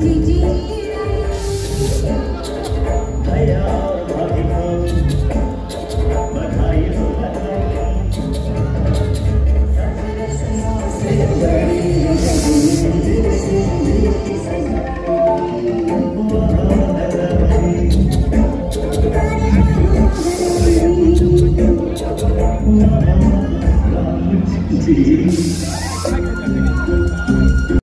Did you?